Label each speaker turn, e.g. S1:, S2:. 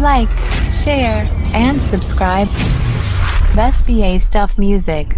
S1: Like, share, and subscribe. Best BA Stuff Music.